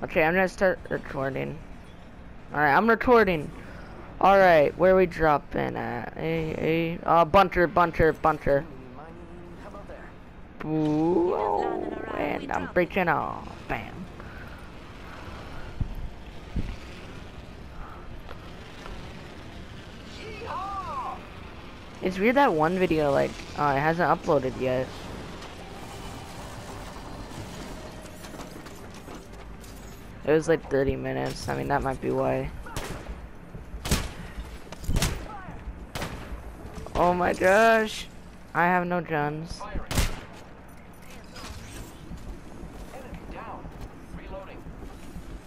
Okay, I'm gonna start recording. Alright, I'm recording. Alright, where we dropping at? A, a, uh, bunker, bunker, bunker. How about there? Boo, oh, and I'm breaking off. Bam. It's weird that one video, like, uh, it hasn't uploaded yet. It was like 30 minutes. I mean, that might be why. Oh my gosh. I have no guns.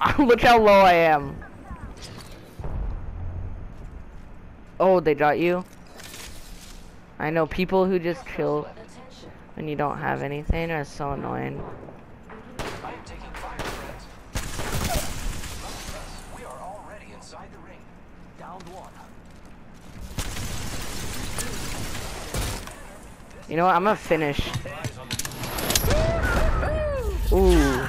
Look how low I am. Oh, they got you? I know people who just kill when you don't have anything are so annoying. I am taking fire, friends. No stress. We are already inside the ring. Downed one. You know what? I'm gonna finish. Ooh.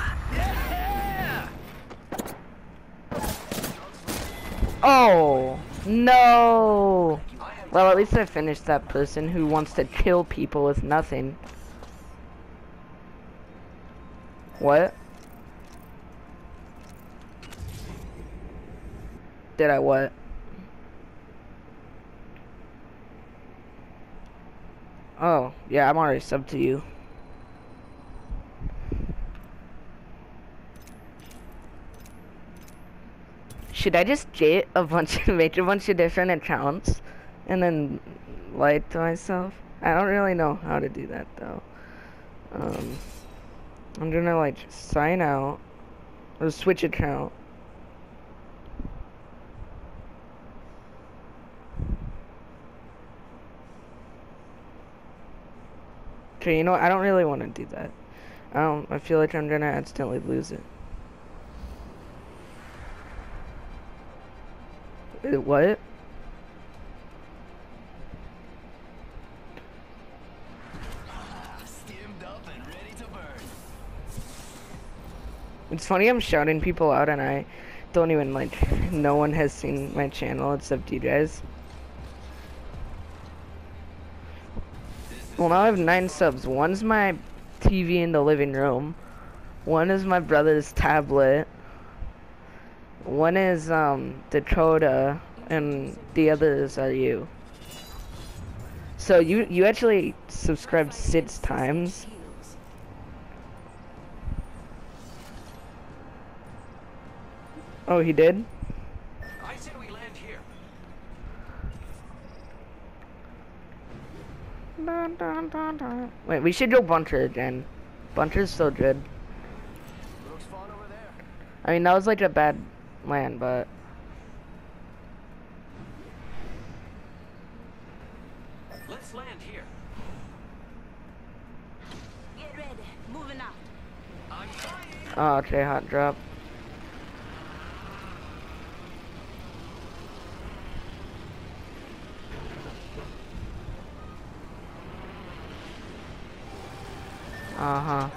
Oh, no. Well, at least I finished that person who wants to kill people with nothing. What? Did I what? Oh, yeah, I'm already sub to you. Should I just get a bunch of make a bunch of different accounts and then lie to myself? I don't really know how to do that though. Um, I'm gonna like sign out or switch account. Okay, you know what? I don't really want to do that. I don't. I feel like I'm gonna accidentally lose it. Uh, What? It's funny I'm shouting people out and I don't even like no one has seen my channel except you guys. Well now I have nine subs. One's my TV in the living room. One is my brother's tablet. One is um Dakota and the others are you. So you you actually subscribed six times. Oh he did? I say we land here. Dun, dun, dun, dun. Wait, we should go bunker again. Bunker's so good. Looks fun over there. I mean, that was like a bad land, but Let's land here. Get ready. Moving out. I'm fine. oh, okay, hot drop. Uh huh.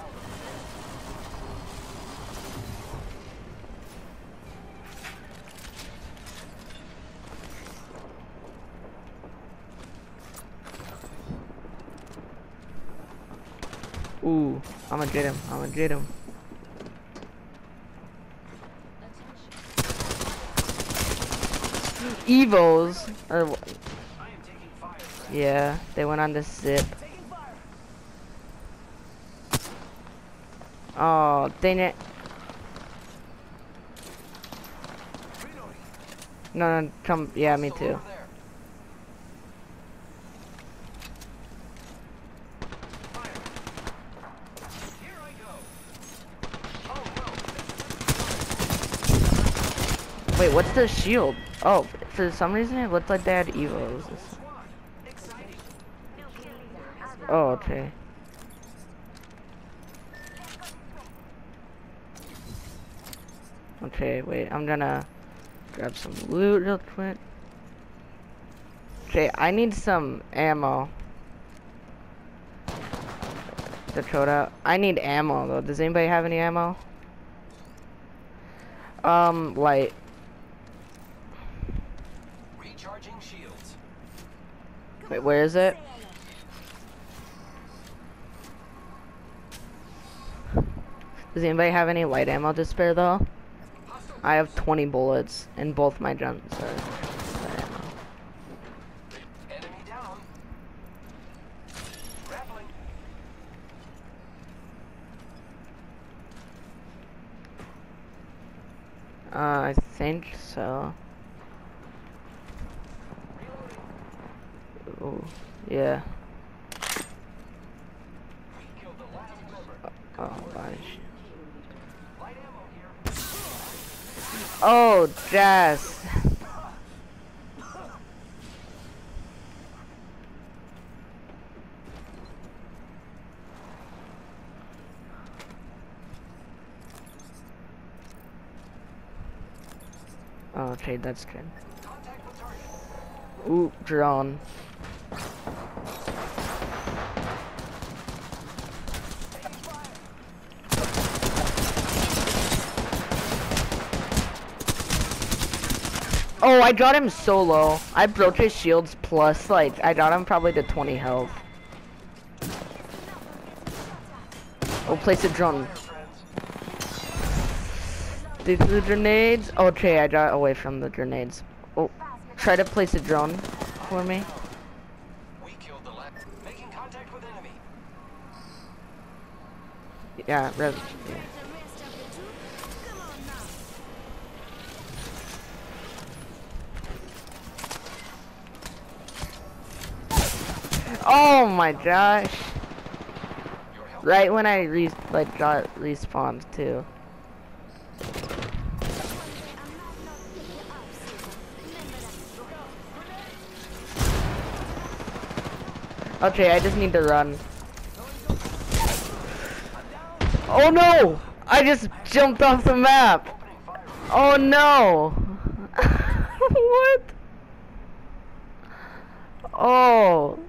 Ooh, I'm gonna get him. I'm gonna get him. Evos. Or, yeah, they went on the zip. Oh, dang it. No, no, come. Yeah, me too. over there. Fire. Here I go. Oh no. Wait, what's the shield? Oh, for some reason it looked like they had evos. Oh, okay. Okay, wait, I'm gonna grab some loot real quick. Okay, I need some ammo. Dakota, I need ammo though. Does anybody have any ammo? Um, light. Recharging shields. Wait, where is it? Does anybody have any light ammo to spare though? I have 20 bullets and both my guns are. Uh, I think so. Ooh, yeah. Oh, gosh. Oh, Jess. Oh, okay, that's good. Ooh, drone. Oh, I got him so low. I broke his shields plus, like, I got him probably to 20 health. Oh, place a drone. These are the grenades. Okay, I got away from the grenades. Oh, try to place a drone for me. We killed the last. Making contact with enemy. Yeah, res- yeah. The rest of the troop, come on now. Oh my gosh. Right when I re like got respawned too. Okay, I just need to run. Oh no! I just jumped off the map. Oh no! what? Oh.